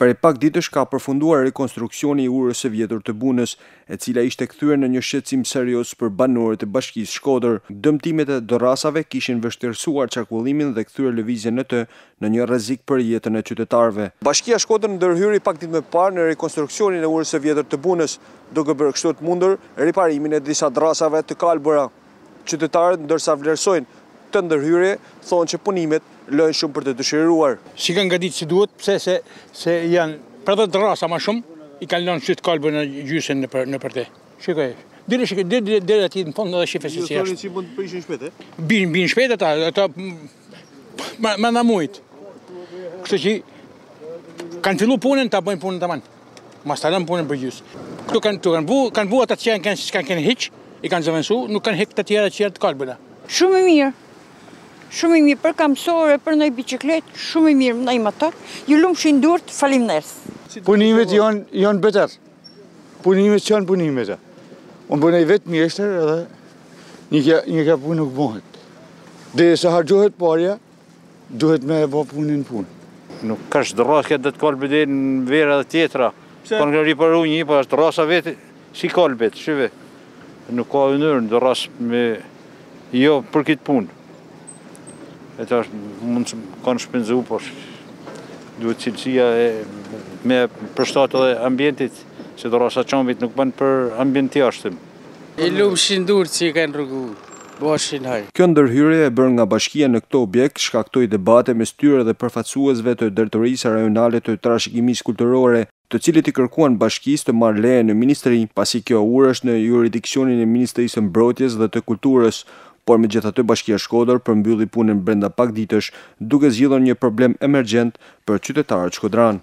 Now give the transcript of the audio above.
Prej pak ditësh ka përfunduar rekonstruksioni i urës së vjetër të Bunës, e cila ishte kthyer në një shqetësim serioz për banorët e Bashkisë Shkodër. Dëmtimet e dërrasave kishin vështirësuar qarkullimin dhe kthyer lëvizjen në të në një rrezik për jetën e qytetarëve. Bashkia Shkodër ndërhyri pak ditë më parë në rekonstruksionin e urës së vjetër të Bunës, duke bërë kështu të mundur riparimin e disa dërrasave të kalbura. Qytetarët ndërsa vlerësojnë këtë ndërhyrje, thonë që punimet lënë shumë për të dëshiruar. S'i kanë goditë si duhet, pse se se janë për dhjetë drrasa më shumë, i kanë lënë kështu të kalbëna gjysën nëpër nëpër te. Shikoj. Deri shikoj deri deri aty në fund edhe shifë se si është. Ju thoni si mund të prishen shpejt, e? Bin bin shpejt ata, ata Me na mbyt. Kështu që kanë fillu punën, ta bëjnë punën tamam. Mos ta lënë punën për gjys. Këtu kanë këtu kanë vu, kanë vu ata që kanë kanë kanë kanë hjek, i kanë zëvendësu, nuk kanë hjek të tjera që janë të kalbëna. Shumë i mirë. Shumë i mirë për kamësorë, për ndonjë biçikletë, shumë i mirë, ndonjë motor. Ju lumshin durtë, faleminderit. Punimet janë janë beter. Punimet qënë punimet e. Unë jam vetë mjeshtër edhe njikjo punë nuk bëhet. Dhe se harxhohet parja, duhet me e bo punën punë. Nuk ka shë drasë këtë dhe të kalbet edhe në vera dhe tjetra. Pse? Kanë me riparu një, po është drasa vetë, si kalbet, shyve. Nuk ka ynyrë në dërrasë me jo për kitë punë. E të është mund të kanë shpenzu, po duhet cilësia e me përshtatë dhe ambientit, se dërrasa e çamit nuk ban për ambient të jashtëm. I lumshin durt që i kanë rregullu, boshin hajë. Kjo ndërhyrje e bërë nga bashkia në këtë objekt shkaktoi debate mes tyre dhe përfaqësuesve të Drejtorisë Rajonale të Trashëgimisë Kulturore, të cilët i kërkuan bashkisë të marrë leje në ministri, pasi kjo urë është në juridiksionin e Ministrisë së Mbrojtjes dhe të Kulturës. Por megjithatë Bashkia Shkodër përmbylli punën brenda pak ditësh, duke zgjidhur një problem emergjent për qytetarët shkodranë.